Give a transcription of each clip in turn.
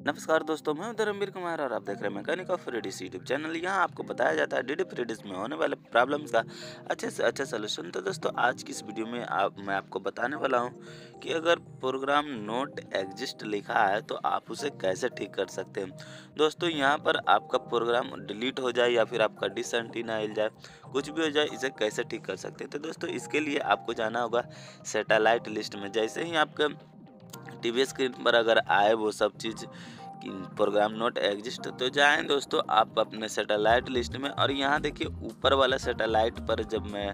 नमस्कार दोस्तों, मैं धर्मवीर कुमार और आप देख रहे हैं मैकेनिक ऑफ़ रेडिस यूट्यूब चैनल। यहाँ आपको बताया जाता है डी रेडिस में होने वाले प्रॉब्लम्स का अच्छे से अच्छा सोल्यूशन तो दोस्तों, आज की इस वीडियो में आप, मैं आपको बताने वाला हूँ कि अगर प्रोग्राम नोट एग्जिस्ट लिखा है तो आप उसे कैसे ठीक कर सकते हैं। दोस्तों, यहाँ पर आपका प्रोग्राम डिलीट हो जाए या फिर आपका डिसंटीना हिल जाए, कुछ भी हो जाए, इसे कैसे ठीक कर सकते हैं? तो दोस्तों, इसके लिए आपको जाना होगा सेटेलाइट लिस्ट में। जैसे ही आपका टीवी स्क्रीन पर अगर आए वो सब चीज़ प्रोग्राम नोट एग्जिस्ट तो जाएँ दोस्तों आप अपने सेटेलाइट लिस्ट में। और यहाँ देखिए ऊपर वाला सेटेलाइट पर जब मैं,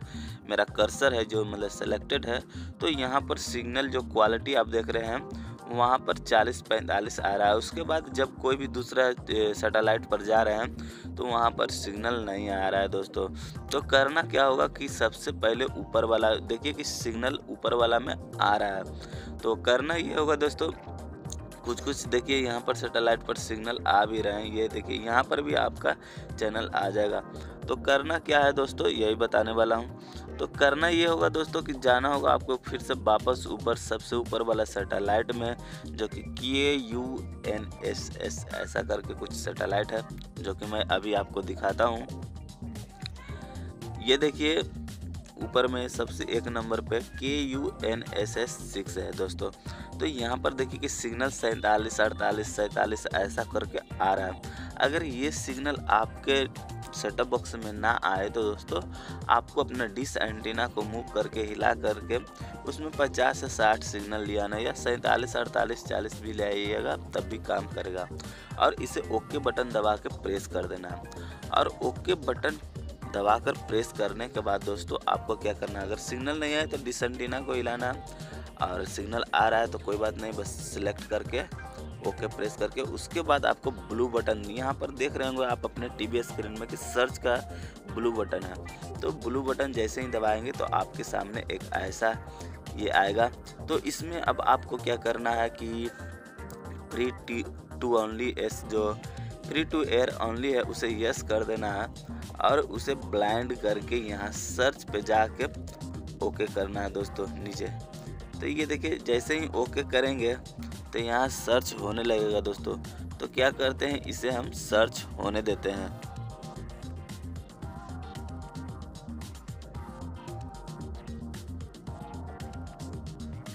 मेरा कर्सर है जो मतलब सेलेक्टेड है तो यहाँ पर सिग्नल जो क्वालिटी आप देख रहे हैं वहाँ पर 40 पैंतालीस आ रहा है। उसके बाद जब कोई भी दूसरा सैटेलाइट पर जा रहे हैं तो वहाँ पर सिग्नल नहीं आ रहा है दोस्तों। तो करना क्या होगा कि सबसे पहले ऊपर वाला, देखिए कि सिग्नल ऊपर वाला में आ रहा है। तो करना ये होगा दोस्तों कुछ कुछ देखिए यहाँ पर सेटेलाइट पर सिग्नल आ भी रहे हैं। ये देखिए, यहाँ पर भी आपका चैनल आ जाएगा। तो करना क्या है दोस्तों, यही बताने वाला हूँ। तो करना ये होगा दोस्तों कि जाना होगा आपको फिर से वापस ऊपर, सबसे ऊपर वाला सेटेलाइट में, जो कि के यू एन एस एस ऐसा करके कुछ सेटेलाइट है, जो कि मैं अभी आपको दिखाता हूँ। ये देखिए, ऊपर में सबसे एक नंबर पे K U N S S six है दोस्तों। तो यहाँ पर देखिए कि सिग्नल सैंतालीस, अड़तालीस, सैंतालीस, ऐसा करके आ रहा है। अगर ये सिग्नल आपके सेटअप बॉक्स में ना आए तो दोस्तों, आपको अपना डिस एंटीना को मूव करके हिला करके उसमें 50 से 60 सिग्नल ले आना या सैंतालीस, अड़तालीस, चालीस भी ले आइएगा, तब भी काम करेगा। और इसे ओके बटन दबा के प्रेस कर देना। और ओके बटन दबाकर प्रेस करने के बाद दोस्तों, आपको क्या करना अगर सिग्नल नहीं आए तो डिस एंटीना को हिलाना। और सिग्नल आ रहा है तो कोई बात नहीं, बस सिलेक्ट करके ओके, प्रेस करके उसके बाद आपको ब्लू बटन, यहाँ पर देख रहे होंगे आप अपने टीवी स्क्रीन में कि सर्च का ब्लू बटन है। तो ब्लू बटन जैसे ही दबाएँगे तो आपके सामने एक ऐसा ये आएगा। तो इसमें अब आपको क्या करना है कि फ्री टू ओनली एस जो फ्री टू एयर ओनली है, उसे यस कर देना है और उसे ब्लाइंड करके यहाँ सर्च पे जाके ओके करना है दोस्तों, नीचे। तो ये देखिए, जैसे ही ओके करेंगे तो यहाँ सर्च होने लगेगा दोस्तों। तो क्या करते हैं, इसे हम सर्च होने देते हैं।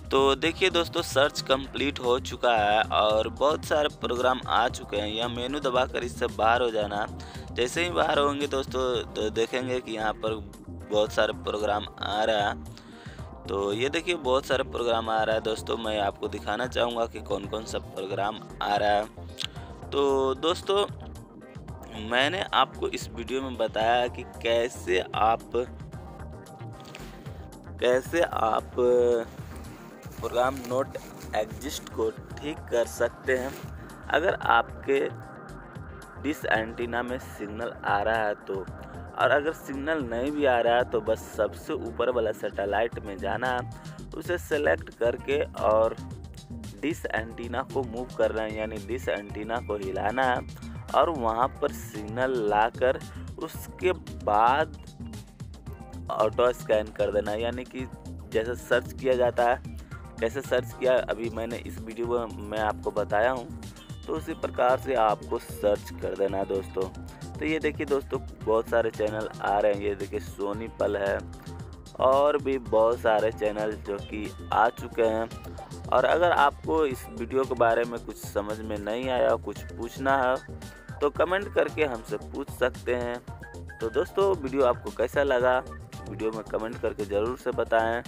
तो देखिए दोस्तों सर्च कंप्लीट हो चुका है और बहुत सारे प्रोग्राम आ चुके हैं। यह मेनू दबाकर इससे बाहर हो जाना। जैसे ही बाहर होंगे दोस्तों तो देखेंगे कि यहाँ पर बहुत सारे प्रोग्राम आ रहा है। तो ये देखिए, बहुत सारे प्रोग्राम आ रहा है दोस्तों। मैं आपको दिखाना चाहूँगा कि कौन कौन सा प्रोग्राम आ रहा है। तो दोस्तों, मैंने आपको इस वीडियो में बताया कि कैसे आप कैसे आप प्रोग्राम नोट एग्जिस्ट को ठीक कर सकते हैं। अगर आपके डिस एंटीना में सिग्नल आ रहा है तो और अगर सिग्नल नहीं भी आ रहा है तो बस सबसे ऊपर वाला सेटेलाइट में जाना, उसे सेलेक्ट करके और डिस एंटीना को मूव करना, यानी डिस एंटीना को हिलाना और वहाँ पर सिग्नल लाकर उसके बाद ऑटो स्कैन कर देना। यानी कि जैसे सर्च किया जाता है कैसे सर्च किया, अभी मैंने इस वीडियो में, मैं आपको बताया हूँ तो उसी प्रकार से आपको सर्च कर देना दोस्तों। तो ये देखिए दोस्तों, बहुत सारे चैनल आ रहे हैं। ये देखिए सोनी पल है और भी बहुत सारे चैनल जो कि आ चुके हैं। और अगर आपको इस वीडियो के बारे में कुछ समझ में नहीं आया, कुछ पूछना है तो कमेंट करके हमसे पूछ सकते हैं। तो दोस्तों, वीडियो आपको कैसा लगा? वीडियो में कमेंट करके ज़रूर से बताएँ।